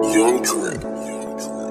Young Trip.